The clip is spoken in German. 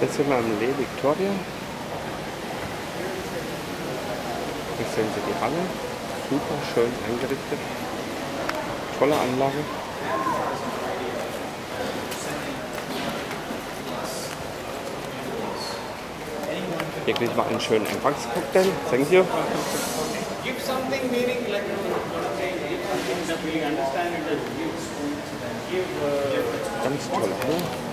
Jetzt sind wir am Lee Victoria. Hier sehen Sie die Halle. Super schön eingerichtet. Tolle Anlage. Hier kriegt man einen schönen Empfangscocktail. Thank you. Give something meaning like something that we understand it as give. Ganz tolle